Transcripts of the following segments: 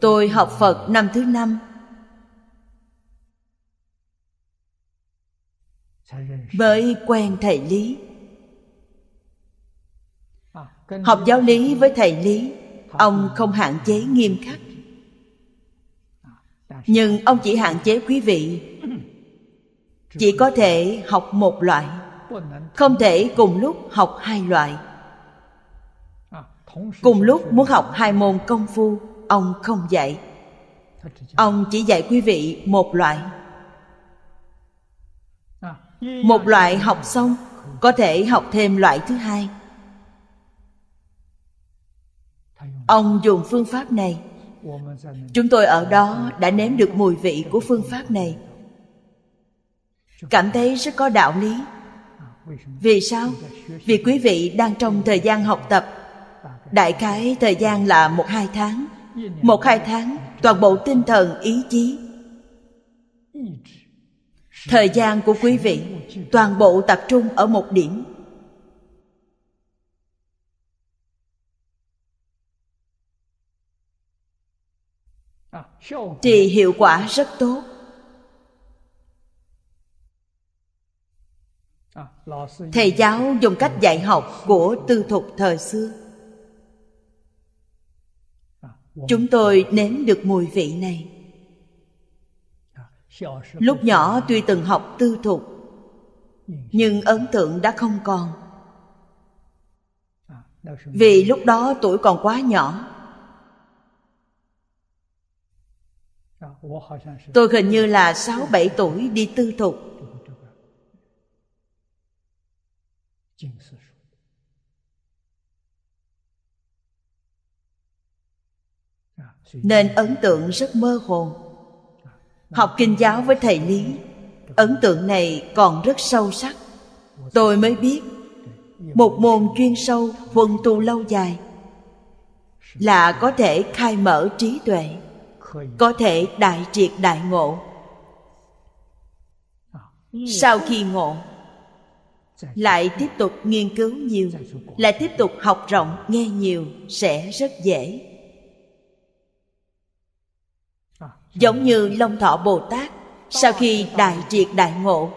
tôi học phật năm thứ năm. Mới quen thầy lý. Học giáo lý với thầy lý, ông không hạn chế nghiêm khắc. Nhưng ông chỉ hạn chế quý vị. Chỉ có thể học một loại, không thể cùng lúc học hai loại. Cùng lúc muốn học hai môn công phu ông không dạy. Ông chỉ dạy quý vị một loại. Một loại học xong, có thể học thêm loại thứ hai. Ông dùng phương pháp này. Chúng tôi ở đó đã nếm được mùi vị của phương pháp này. Cảm thấy rất có đạo lý. Vì sao? Vì quý vị đang trong thời gian học tập. Đại khái thời gian là một hai tháng một hai tháng, toàn bộ tinh thần, ý chí. Thời gian của quý vị toàn bộ tập trung ở một điểm. Thì hiệu quả rất tốt. Thầy giáo dùng cách dạy học của tư thục thời xưa chúng tôi nếm được mùi vị này. Lúc nhỏ tuy từng học tư thục, nhưng ấn tượng đã không còn. Vì lúc đó tuổi còn quá nhỏ, tôi hình như là sáu bảy tuổi đi tư thục. Nên ấn tượng rất mơ hồ. Học kinh giáo với thầy lý, ấn tượng này còn rất sâu sắc. Tôi mới biết, một môn chuyên sâu huân tu lâu dài, là có thể khai mở trí tuệ, có thể đại triệt đại ngộ. Sau khi ngộ, lại tiếp tục nghiên cứu nhiều, lại tiếp tục học rộng, nghe nhiều sẽ rất dễ. Giống như long thọ bồ tát sau khi đại triệt đại ngộ.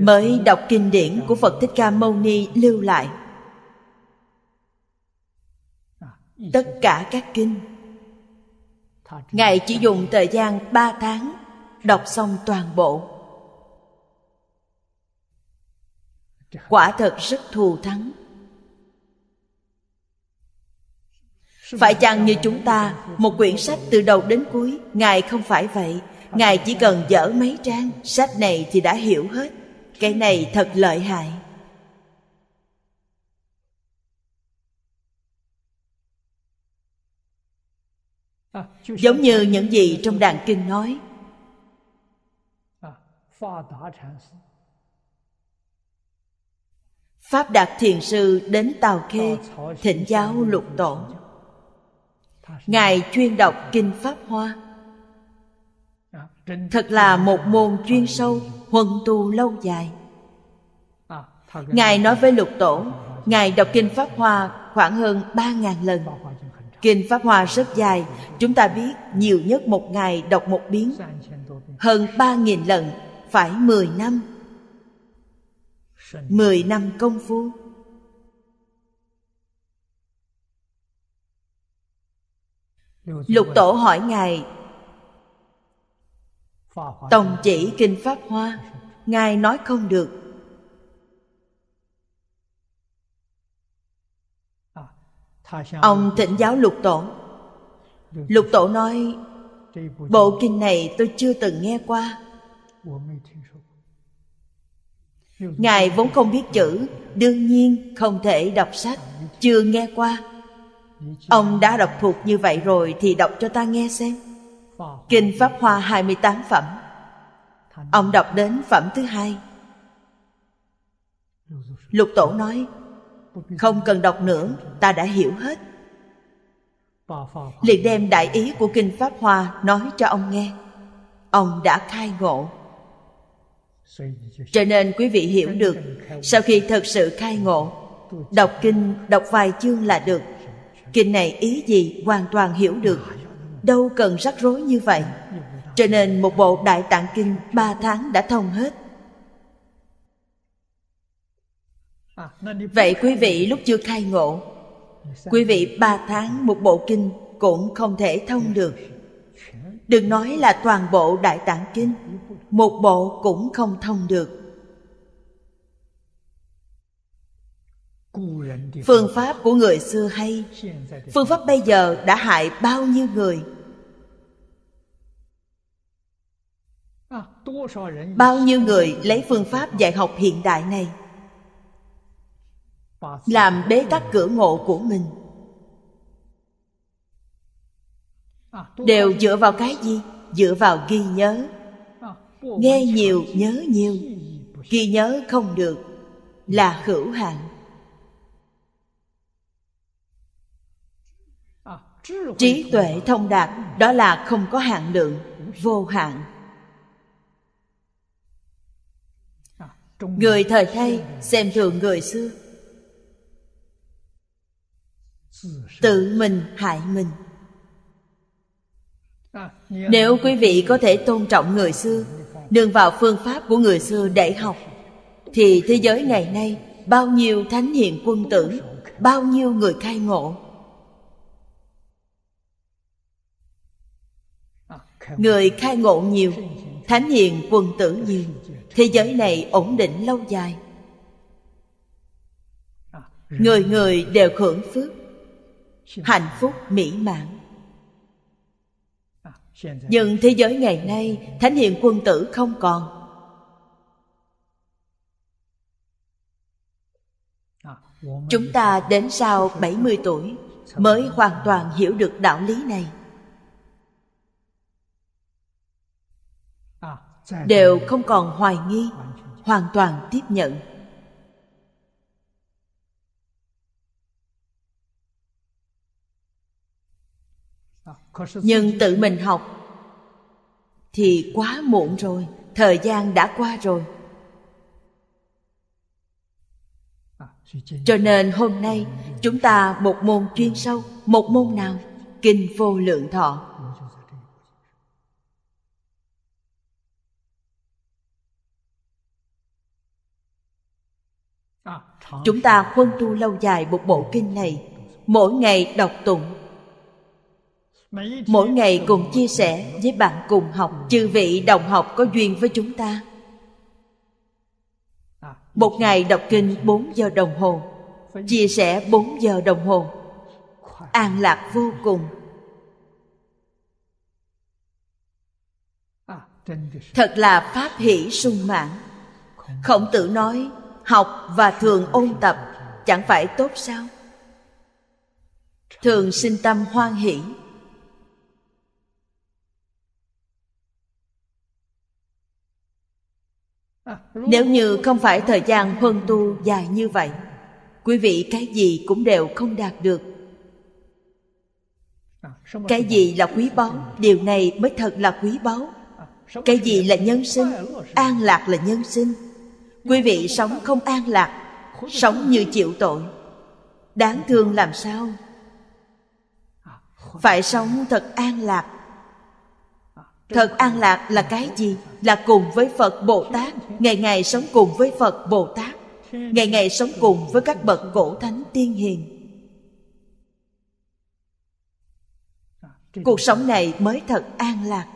Mới đọc kinh điển của phật thích ca mâu ni lưu lại. Tất cả các kinh, ngài chỉ dùng thời gian ba tháng đọc xong toàn bộ. Quả thật rất thù thắng. Phải chăng như chúng ta một quyển sách từ đầu đến cuối ngài không phải vậy. Ngài chỉ cần dở mấy trang sách này thì đã hiểu hết. Cái này thật lợi hại. Giống như những gì trong đàn kinh nói. Pháp đạt thiền sư đến tàu khê thịnh giáo lục tổ ngài chuyên đọc kinh pháp hoa. Thật là một môn chuyên sâu huân tu lâu dài. Ngài nói với lục tổ, ngài đọc kinh pháp hoa khoảng hơn ba ngàn lần. Kinh pháp hoa rất dài, chúng ta biết nhiều nhất một ngày đọc một biến. Hơn ba nghìn lần, phải mười năm. Mười năm công phu. Lục tổ hỏi ngài tổng chỉ kinh pháp hoa ngài nói không được. Ông thỉnh giáo lục tổ. Lục tổ nói bộ kinh này tôi chưa từng nghe qua. Ngài vốn không biết chữ đương nhiên không thể đọc sách chưa nghe qua ông đã đọc thuộc như vậy rồi thì đọc cho ta nghe xem. Kinh pháp hoa 28 phẩm. Ông đọc đến phẩm thứ hai. Lục tổ nói, không cần đọc nữa, ta đã hiểu hết. Liền đem đại ý của kinh pháp hoa nói cho ông nghe. Ông đã khai ngộ. Cho nên quý vị hiểu được, sau khi thật sự khai ngộ, đọc kinh, đọc vài chương là được kinh này ý gì hoàn toàn hiểu được. Đâu cần rắc rối như vậy. Cho nên một bộ đại tạng kinh ba tháng đã thông hết. Vậy quý vị lúc chưa khai ngộ, quý vị ba tháng một bộ kinh cũng không thể thông được. Đừng nói là toàn bộ đại tạng kinh, một bộ cũng không thông được. Phương pháp của người xưa hay. Phương pháp bây giờ đã hại bao nhiêu người? Bao nhiêu người lấy phương pháp dạy học hiện đại này? Làm bế tắc cửa ngộ của mình. Đều dựa vào cái gì? Dựa vào ghi nhớ. Nghe nhiều, nhớ nhiều. Ghi nhớ không được là hữu hạn. Trí tuệ thông đạt đó là không có hạn lượng vô hạn. Người thời nay xem thường người xưa. Tự mình hại mình. Nếu quý vị có thể tôn trọng người xưa nương vào phương pháp của người xưa để học thì thế giới ngày nay bao nhiêu thánh hiền quân tử bao nhiêu người khai ngộ người khai ngộ nhiều, thánh hiền quân tử nhiều. Thế giới này ổn định lâu dài. Người người đều hưởng phước, hạnh phúc mỹ mãn. Nhưng thế giới ngày nay, thánh hiền quân tử không còn. Chúng ta đến sau 70 tuổi mới hoàn toàn hiểu được đạo lý này. Đều không còn hoài nghi hoàn toàn tiếp nhận. Nhưng tự mình học thì quá muộn rồi thời gian đã qua rồi. Cho nên hôm nay chúng ta một môn chuyên sâu một môn nào kinh vô lượng thọ chúng ta huân tu lâu dài một bộ kinh này mỗi ngày đọc tụng. Mỗi ngày cùng chia sẻ với bạn cùng học chư vị đồng học có duyên với chúng ta. Một ngày đọc kinh 4 giờ đồng hồ chia sẻ 4 giờ đồng hồ. An lạc vô cùng. Thật là pháp hỷ sung mãn. Khổng tử nói học và thường ôn tập, chẳng phải tốt sao? Thường sinh tâm hoan hỷ. Nếu như không phải thời gian huân tu dài như vậy, quý vị cái gì cũng đều không đạt được. Cái gì là quý báu, điều này mới thật là quý báu. Cái gì là nhân sinh, an lạc là nhân sinh quý vị sống không an lạc, sống như chịu tội. Đáng thương làm sao? Phải sống thật an lạc. Thật an lạc là cái gì? Là cùng với phật bồ tát. Ngày ngày sống cùng với phật bồ tát. Ngày ngày sống cùng với các bậc cổ thánh tiên hiền. Cuộc sống này mới thật an lạc.